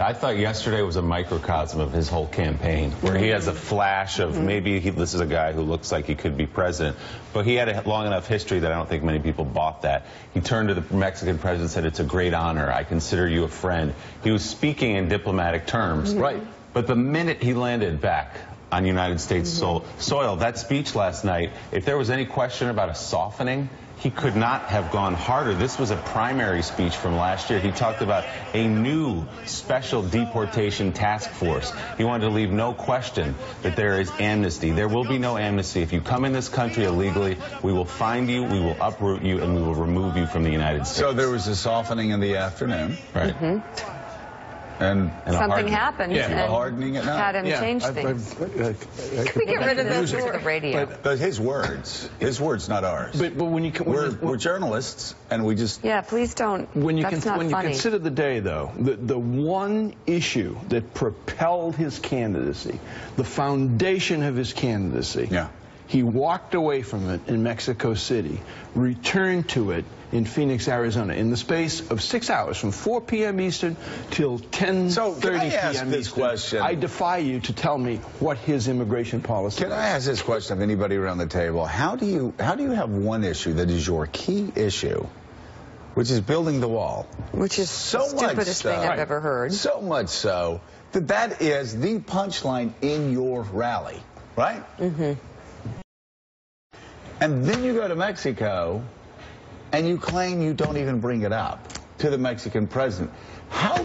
I thought yesterday was a microcosm of his whole campaign, where he has a flash of mm-hmm. maybe he, this is a guy who looks like he could be president, but he had a long enough history that I don't think many people bought that. He turned to the Mexican president and said, "It's a great honor. I consider you a friend." He was speaking in diplomatic terms, mm-hmm. Right. But the minute he landed back on United States mm-hmm. soil, soil, that speech last night, if there was any question about a softening, he could not have gone harder. This was a primary speech from last year. He talked about a new special deportation task force. He wanted to leave no question that there is amnesty. There will be no amnesty. If you come in this country illegally, we will find you, we will uproot you, and we will remove you from the United States. So there was a softening in the afternoon, right. Mm-hmm. And, And Something happened Yeah, and hardening at night. had him Yeah, change I've- things. I've- uh, I- I- I we get rid of the, music. the radio? But- but his words, his words, not ours. But, but when you when we're, you, we're journalists, and we just yeah, please don't. when you That's con- not when funny. you consider the day, though, the the one issue that propelled his candidacy, the foundation of his candidacy, Yeah. He walked away from it in Mexico City, returned to it in Phoenix, Arizona, in the space of six hours, from 4 p.m. Eastern till 10:30 So, can I ask p.m. this Eastern. question? I defy you to tell me what his immigration policy. Can I ask this question of anybody around the table? How do you how do you have one issue that is your key issue, which is building the wall? Which is so the stupidest much thing I've ever heard. So much so that that is the punchline in your rally, right? Mm-hmm. And then you go to Mexico, and you claim you don't even bring it up to the Mexican president. How